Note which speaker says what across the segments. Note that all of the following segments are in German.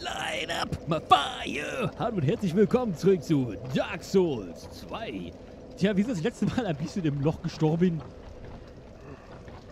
Speaker 1: Line up my fire! Hallo und herzlich willkommen zurück zu Dark Souls 2. Tja, wie ist das letzte Mal ein bisschen im Loch gestorben?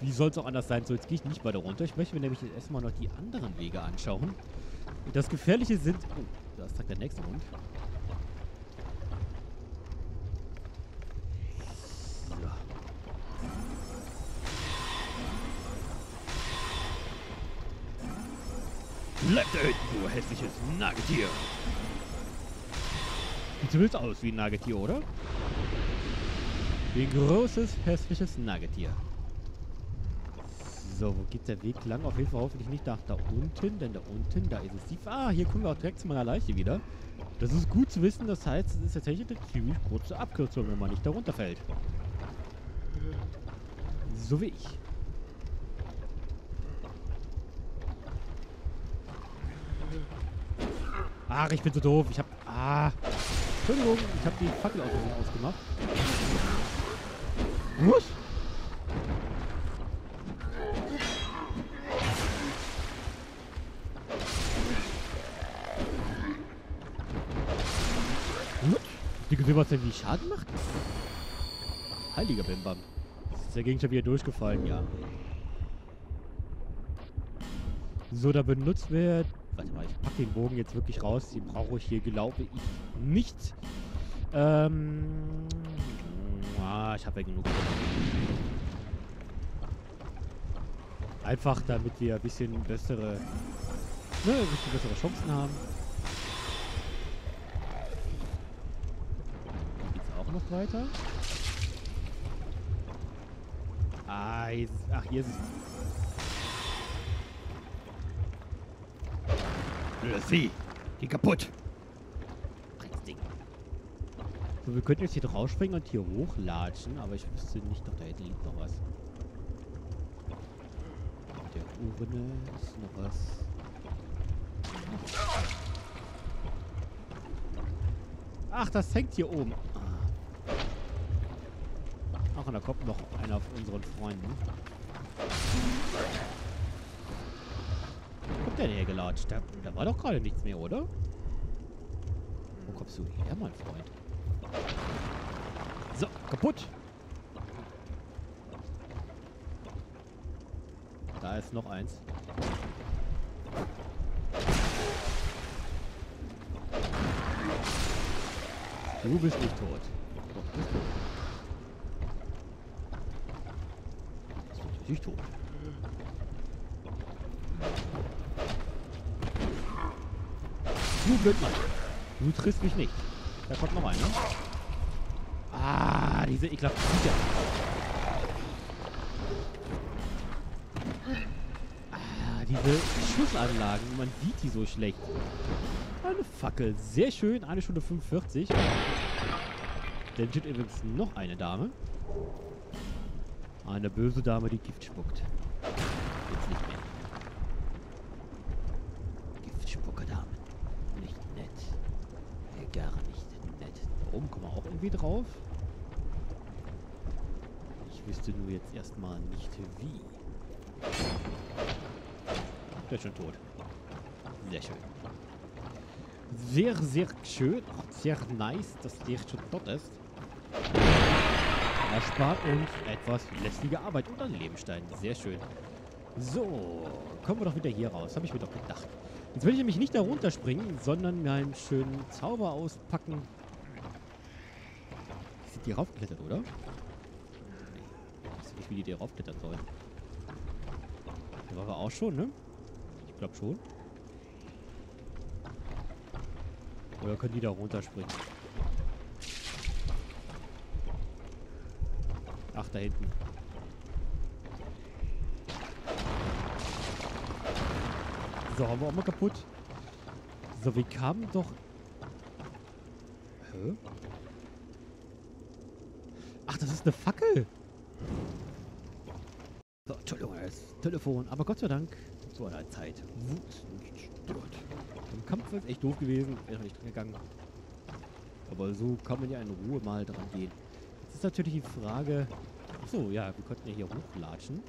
Speaker 1: Wie soll es auch anders sein? So, jetzt gehe ich nicht weiter runter. Ich möchte mir nämlich erstmal noch die anderen Wege anschauen. Das Gefährliche sind... Oh, da ist der nächste Hund. Bleib da hinten, du hässliches Nagetier. Sieht zumindest aus wie ein Nagetier, oder? Wie ein großes, hässliches Nagetier. So, wo geht der Weg lang? Auf jeden Fall hoffentlich nicht nach da unten, denn da unten, da ist es tief. Ah, hier kommen wir auch direkt zu meiner Leiche wieder. Das ist gut zu wissen, das heißt, es ist tatsächlich eine ziemlich kurze Abkürzung, wenn man nicht darunter fällt. So wie ich. Ach, ich bin so doof. Ich hab... Ah. Entschuldigung, ich hab die Fackel aus ausgemacht. Was? Ihr gesehen, was der wie Schaden macht? Heiliger Bimbam. Ist der Gegenstand wieder durchgefallen? Ja. So, da benutzt wir... Warte mal, ich pack den Bogen jetzt wirklich raus. Den brauche ich hier, glaube ich, nicht. Ähm... Ah, ich habe ja genug. Einfach, damit wir ein bisschen bessere... Ne, ein bisschen bessere Chancen haben. Geht's auch noch weiter? Ah, hier ist, ach, hier ist es. Sie, die kaputt. Ding. So, wir könnten jetzt hier draufspringen und hier hochlatschen, aber ich wüsste nicht, doch da hinten liegt noch was. Der Urne ist noch was. Ach, das hängt hier oben. Ach, und da kommt noch einer von unseren Freunden. Denn hergelatscht? Da, da war doch gerade nichts mehr, oder? Wo kommst du her, mein Freund? So, kaputt. Da ist noch eins. Du bist nicht tot. Doch, bist tot. Bist natürlich tot. Du Blödmann. Du triffst mich nicht. Da kommt noch einer. Ah, diese ekelhaften Viecher. Ah, diese Schussanlagen. Man sieht die so schlecht. Eine Fackel. Sehr schön. Eine Stunde 45. Dann steht übrigens noch eine Dame. Eine böse Dame, die Gift spuckt. Jetzt nicht mehr. Giftspucker-Dame. Nicht nett. Äh, Gar nicht nett. Da oben kommen wir auch irgendwie drauf. Ich wüsste nur jetzt erstmal nicht wie. Der ist schon tot. Sehr schön. Sehr, sehr schön. Auch sehr nice, dass der schon tot ist. Er spart uns etwas lästige Arbeit und einen Lebenstein. Sehr schön. So, kommen wir doch wieder hier raus. Habe ich mir doch gedacht. Jetzt will ich nämlich nicht da runterspringen, sondern mir einen schönen Zauber auspacken. Sind die raufgeklettert, oder? Ich weiß nicht, wie die da raufklettern sollen. Da waren wir auch schon, ne? Ich glaube schon. Oder können die da runterspringen? Ach, da hinten. So, haben wir auch mal kaputt. So, wir kamen doch... Hä? Das ist eine Fackel. So, Entschuldigung, das Telefon. Aber Gott sei Dank zu einer Zeit, es nicht stört. Im Kampf wäre es echt doof gewesen, wäre nicht gegangen. Aber so kann man ja in Ruhe mal dran gehen. Jetzt ist natürlich die Frage... Achso, ja, wir konnten ja hier hochlatschen.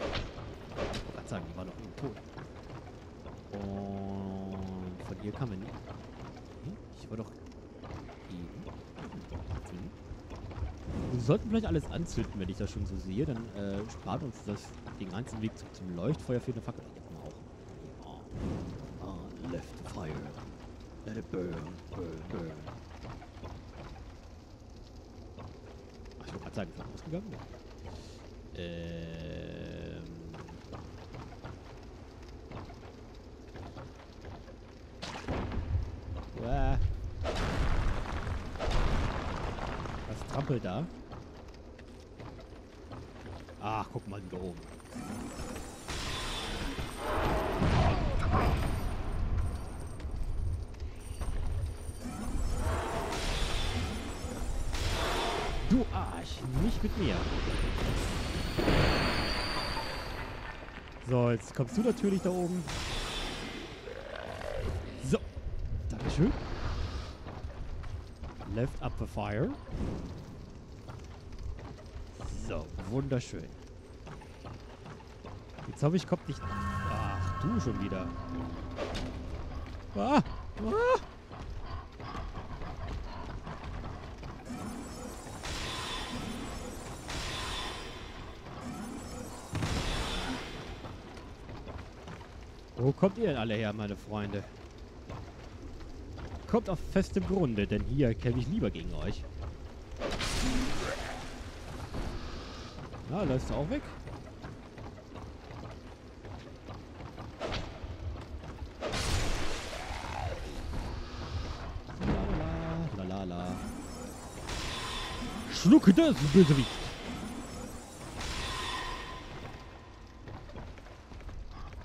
Speaker 1: Ich wollte sagen, die war noch irgendwo tot. Und von hier kann man nicht. Hm? Ich war doch. Eben. Wir sollten vielleicht alles anzünden, wenn ich das schon so sehe. Dann äh, spart uns das den ganzen Weg zum, zum Leuchtfeuer für eine Fackel. Auch. Ja. Ah, left fire. Let it burn, burn, burn. Ach, ich wollte gerade sagen, ist das ausgegangen? Ähm. Was trampelt da? Ach, guck mal da oben. Du Arsch, nicht mit mir. So, jetzt kommst du natürlich da oben. So. Dankeschön. Left up the fire. Wunderschön. Jetzt hoffe ich, kommt nicht... Ach, du schon wieder. Ah! Ah! Wo kommt ihr denn alle her, meine Freunde? Kommt auf festem Grunde, denn hier kämpfe ich lieber gegen euch. Na, läufst du auch weg? La la la la. Schlucke das, Bösewicht!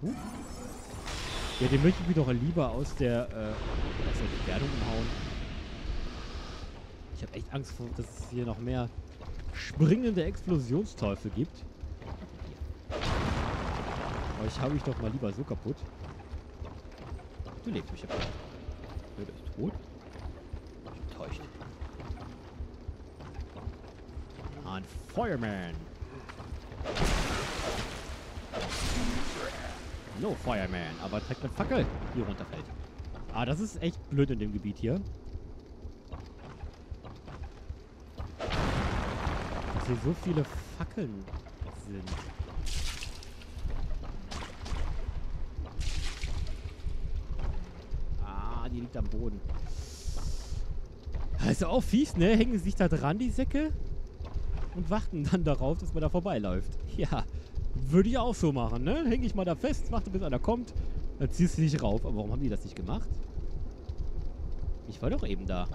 Speaker 1: Huh? Ja, den möchte ich mir doch lieber aus der, äh, aus der Gefährdung umhauen. Ich habe echt Angst, vor, dass es hier noch mehr springende Explosionsteufel gibt. Euch habe ich doch mal lieber so kaputt. Du lebst mich aber. Du bist tot? Ich bin enttäuscht. Ein Fireman. No Fireman, aber trägt eine Fackel, die runterfällt. Ah, das ist echt blöd in dem Gebiet hier. Hier so viele Fackeln sind. Ah, die liegt am Boden. Das ist ja auch fies, ne? Hängen sich da dran, die Säcke? Und warten dann darauf, dass man da vorbeiläuft. Ja, würde ich auch so machen, ne? Hänge ich mal da fest, warte bis einer kommt, dann ziehst du dich rauf. Aber warum haben die das nicht gemacht? Ich war doch eben da.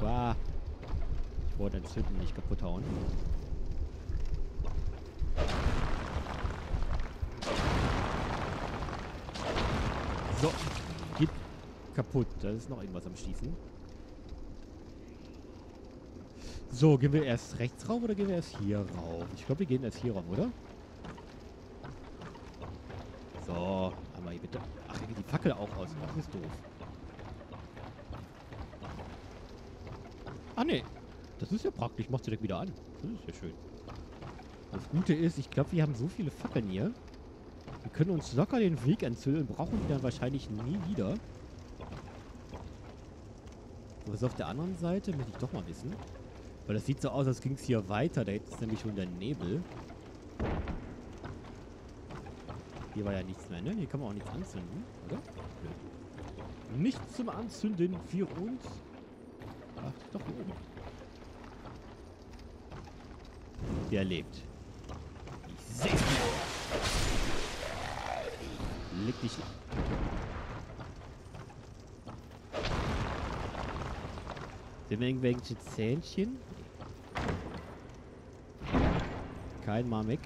Speaker 1: Wow. Den Zünden nicht kaputt hauen. So. Geht kaputt. Da ist noch irgendwas am Schießen. So, gehen wir erst rechts rauf oder gehen wir erst hier rauf? Ich glaube, wir gehen erst hier rauf, oder? So, einmal hier bitte. Ach, hier geht die Fackel auch aus. Das ist doof. Ah, nee. Das ist ja praktisch. Macht direkt wieder an. Das ist ja schön. Das Gute ist, ich glaube, wir haben so viele Fackeln hier. Wir können uns locker den Weg entzünden. Brauchen die dann wahrscheinlich nie wieder. Was ist auf der anderen Seite? Möchte ich doch mal wissen. Weil das sieht so aus, als ging es hier weiter. Da ist nämlich schon der Nebel. Hier war ja nichts mehr, ne? Hier kann man auch nichts anzünden, oder? Nichts zum Anzünden für uns. Ach, doch hier oben. Der lebt. Ich seh's dir. Leg dich... Sind wir irgendwelche Zähnchen? Kein Mamek.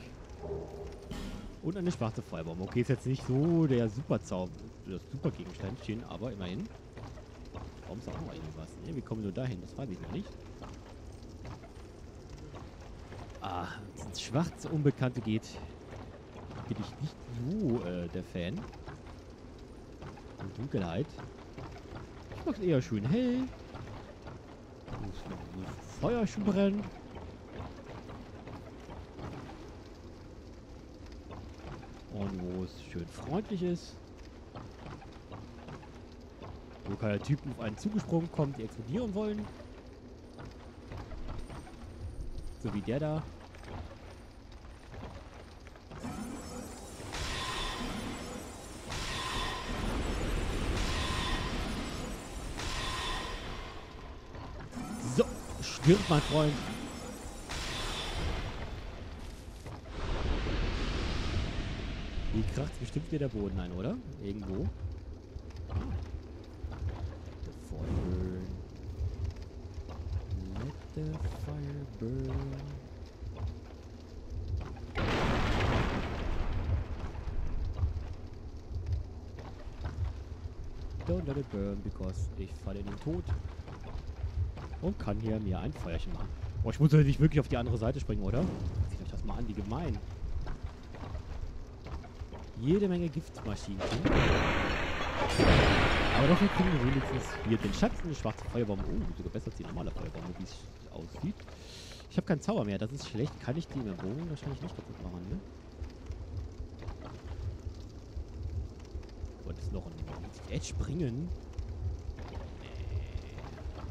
Speaker 1: Und eine schwarze Feuerbaum. Okay, ist jetzt nicht so der super Zauber, das super Gegenständchen, aber immerhin. Warum ist auch noch irgendwas? Ne, wie kommen wir nur dahin? Das weiß ich noch nicht. Ah, ins schwarze Unbekannte geht, bin ich nicht so äh, der Fan. Und Dunkelheit. Ich mag's eher schön hell. Muss Feuer schon brennen. Und wo es schön freundlich ist. Wo keine Typen auf einen zugesprungen kommen, die explodieren wollen. So wie der da. So, stirbt mein Freund. Hier kracht bestimmt wieder der Boden ein, oder? Irgendwo. The fire burn. Let burn. Don't let it burn, because ich falle in den Tod. Und kann hier mir ein Feuerchen machen. Boah, ich muss doch nicht wirklich auf die andere Seite springen, oder? Seht euch das mal an, wie gemein. Jede Menge Giftmaschinen. Aber dafür kriegen wir wenigstens hier den Schatz eine schwarze Feuerbombe. Oh, sogar besser als die normale Feuerbombe, wie es aussieht. Ich habe keinen Zauber mehr, das ist schlecht. Kann ich die im Bogen wahrscheinlich nicht kaputt machen, ne? Und ist noch ein Edge springen. Nee.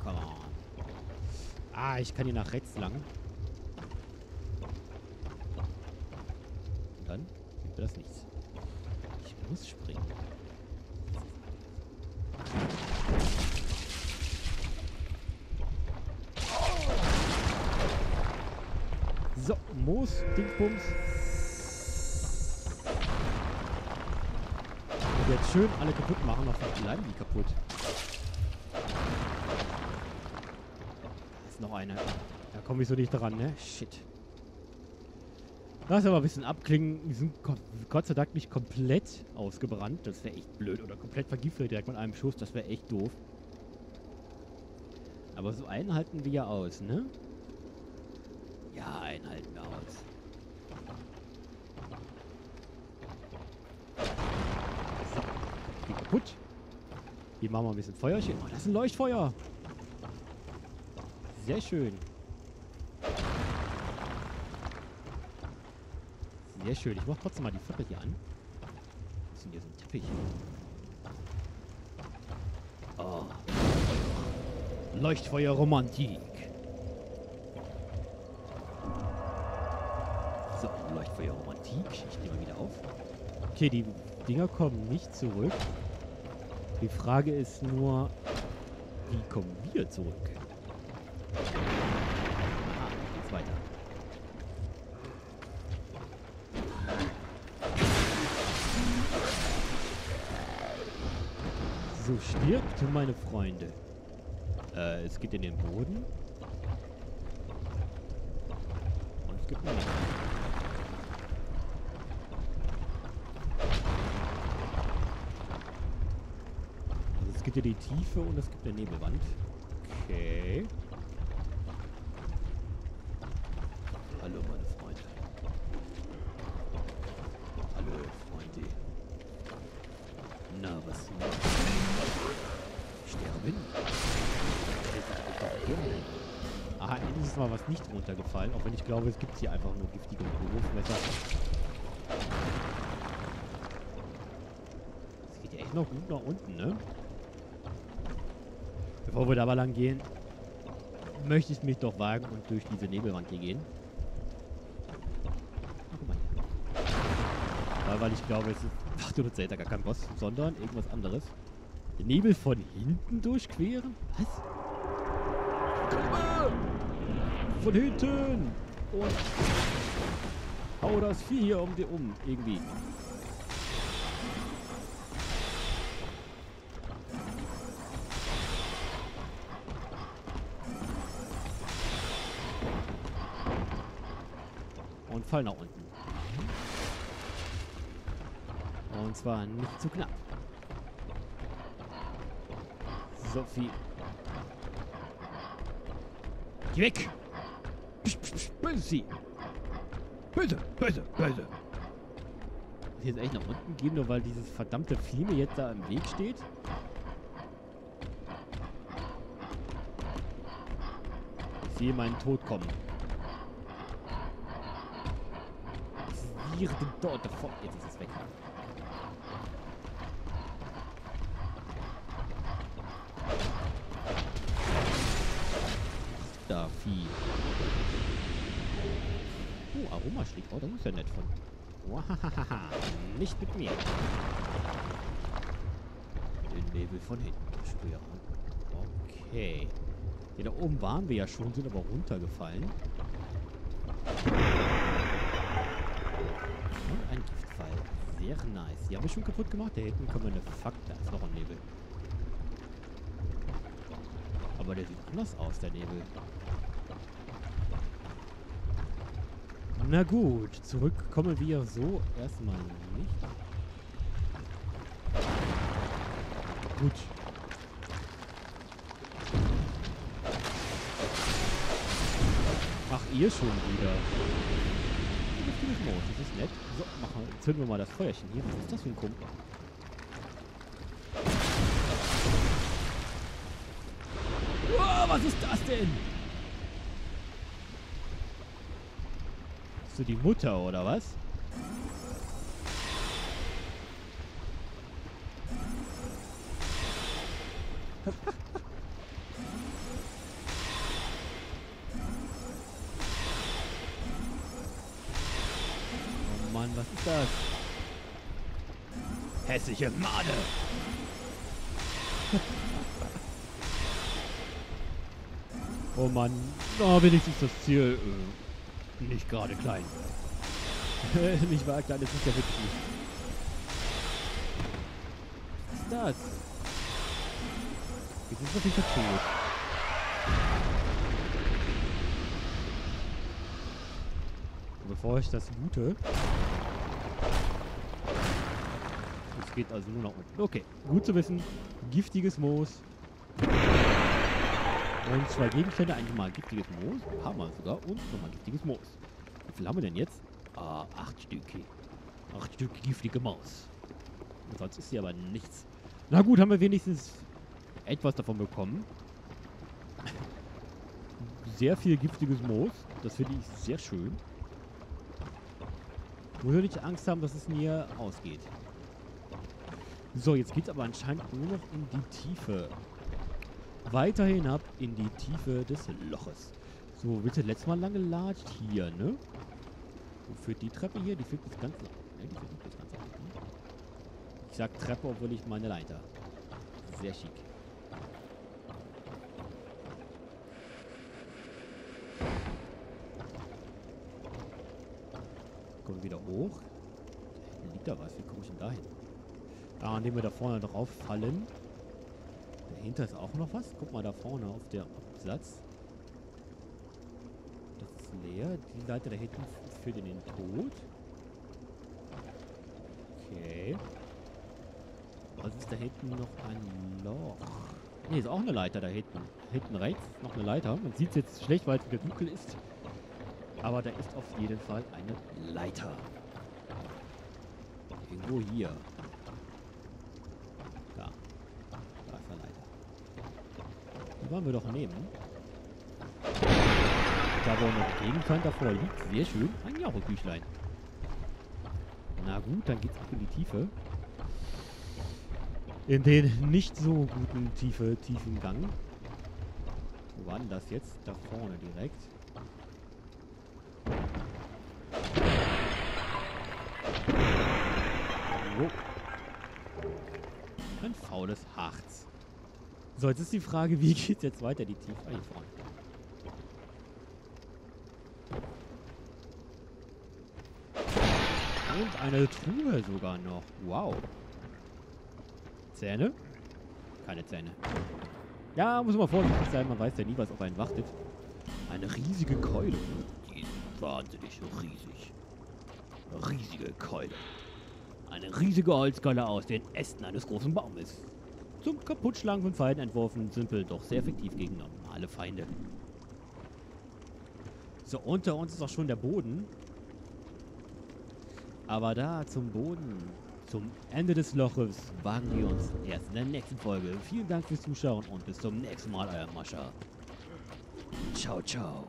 Speaker 1: Come on. Ah, ich kann hier nach rechts lang. Und dann mir das nichts. Ich muss springen. So, Moos, Dingsbums. Und jetzt schön alle kaputt machen, noch bleiben die kaputt. Da ist noch eine. Da komme ich so nicht dran, ne? Shit. Lass aber ein bisschen abklingen. Die sind Gott, sei Dank nicht komplett ausgebrannt. Das wäre echt blöd. Oder komplett vergiftet direkt mit einem Schuss. Das wäre echt doof. Aber so einen halten wir ja aus, ne? Ja, einen halten wir aus. Die kaputt. Hier machen wir ein bisschen Feuerchen. Oh, das ist ein Leuchtfeuer. Sehr schön. Sehr schön. Ich mach trotzdem mal die Fackel hier an. Was ist denn hier so ein Teppich? Oh. Leuchtfeuerromantik. Leuchtfeuerromantik. Ich nehme mal wieder auf. Okay, die Dinger kommen nicht zurück. Die Frage ist nur, wie kommen wir zurück? Ah, geht's weiter. So, stirbt meine Freunde. Äh, es geht in den Boden. Und es gibt noch Also gibt ja die Tiefe und es gibt eine Nebelwand. Okay. Hallo meine Freunde. Hallo Freunde. Na, was Sterben? Aha, endlich ist mal was nicht runtergefallen, auch wenn ich glaube, es gibt hier einfach nur giftige Wurfmesser. Es geht ja echt noch gut nach unten, ne? Bevor wir da mal lang gehen, möchte ich mich doch wagen und durch diese Nebelwand hier gehen. Ah, guck mal. Weil, weil ich glaube, es ist, ach du Zelda gar kein Boss, sondern irgendwas anderes. Den Nebel von hinten durchqueren? Was? Komme! Von hinten! Und hau das Vieh hier um dir um, irgendwie. Und fall nach unten. Und zwar nicht zu knapp. Sophie. Geh weg! Psch, psch, psch, böse sie! Böse, böse, böse! Muss ich jetzt echt nach unten gehen, nur weil dieses verdammte Vieh mir jetzt da im Weg steht? Ich sehe meinen Tod kommen. Probiere den dort davon. Jetzt ist es weg. Da, Vieh. Oh, Aromaschläge. Oh, das ist ja nett von. Wahahaha. Nicht mit mir. Den Nebel von hinten beschweren. Okay. Ja, da oben waren wir ja schon, sind aber runtergefallen. Und ein Giftfall. Sehr nice. Die haben wir schon kaputt gemacht. Da hinten kommen wir eine Fuck. Da ist noch ein Nebel. Aber der sieht anders aus, der Nebel. Na gut, zurück kommen wir so erstmal nicht. Gut. Ach, ihr schon wieder. Moos, das ist nett. So, machen, zünden wir mal das Feuerchen hier. Was ist das für ein Kumpel? Wow, was ist das denn? Bist du die Mutter oder was? Hässliche Made! oh Mann, oh, wenigstens das Ziel äh, nicht gerade klein. nicht wahr, klein ist es ja wirklich nicht. Was ist das? Jetzt ist wirklich tot. Bevor ich das loote. Geht also nur nach unten. Okay, gut zu wissen. Giftiges Moos. Und zwei Gegenstände, einmal giftiges Moos, ein paar Mal sogar, und nochmal giftiges Moos. Wie viel haben wir denn jetzt? Ah, acht Stücke. Acht Stück giftige Maus. Und sonst ist hier aber nichts. Na gut, haben wir wenigstens etwas davon bekommen. Sehr viel giftiges Moos. Das finde ich sehr schön. Muss ja nicht Angst haben, dass es mir ausgeht. So, jetzt geht es aber anscheinend nur noch in die Tiefe. Weiter hinab in die Tiefe des Loches. So, bitte letztes Mal lang gelatscht. Hier, ne? Wo führt die Treppe hier? Die führt bis ganz nach. Ne, die führt bis ganz nach unten. Ich sag Treppe, obwohl ich meine Leiter. Sehr schick. Kommen wir wieder hoch. Da liegt da was. Wie komme ich denn da hin? Da, indem wir da vorne drauf fallen. Dahinter ist auch noch was. Guck mal da vorne auf der Absatz. Das ist leer. Die Leiter da hinten führt in den Tod. Okay. Was ist da hinten noch ein Loch? Ne, ist auch eine Leiter da hinten. Hinten rechts ist noch eine Leiter. Man sieht es jetzt schlecht, weil es wieder dunkel ist. Aber da ist auf jeden Fall eine Leiter. Irgendwo hier. Da. Da ist eine Leiter. Die wollen wir doch nehmen. Da wo noch ein Gegenstand davor liegt. Sehr schön. Ein Jaucheküchlein. Na gut, dann geht's ab in die Tiefe. In den nicht so guten Tiefe, tiefen Gang. Wo war denn das jetzt? Da vorne direkt. So. Ein faules Harz. So, jetzt ist die Frage, wie geht jetzt weiter die hier vorne. Und eine Truhe sogar noch. Wow. Zähne? Keine Zähne. Ja, muss man vorsichtig sein. Man weiß ja nie, was auf einen wartet. Eine riesige Keule. Die ist wahnsinnig riesig. Riesige Keule. Eine riesige Holzkeule aus den Ästen eines großen Baumes. Zum Kaputtschlagen von Feinden entworfen, simpel, doch sehr effektiv gegen normale Feinde. So, unter uns ist auch schon der Boden. Aber da zum Boden, zum Ende des Loches, wagen wir uns erst in der nächsten Folge. Vielen Dank fürs Zuschauen und bis zum nächsten Mal, euer Mascha. Ciao, ciao.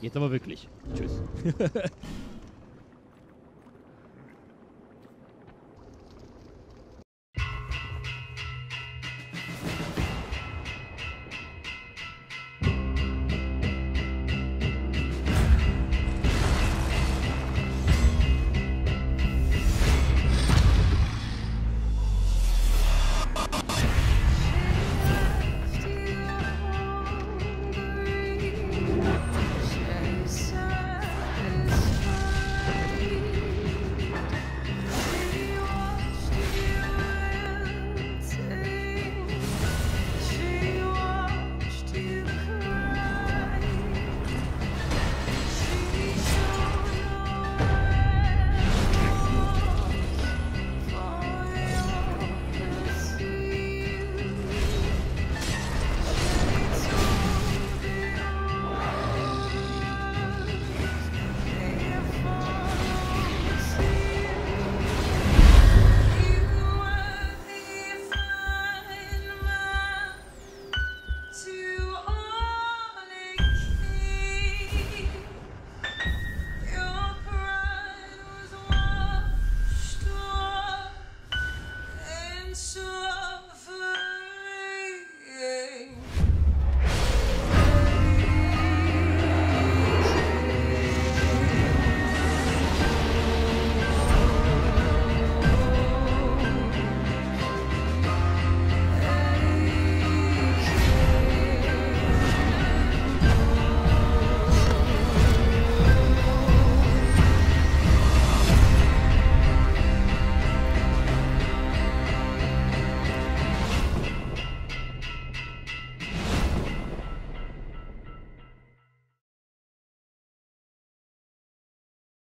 Speaker 1: Jetzt aber wirklich. Tschüss.